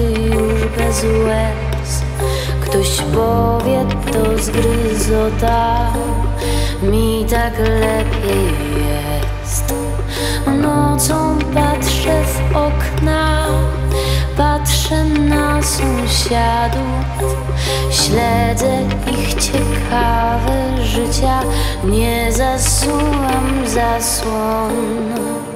już bez łez. Ktoś powie to zgryzota. Mi tak lepiej jest. Nocą patrzę w okna. Patrzę na sąsiadów. Śledzę ich ciekawe życia. Nie zasuwam zasłon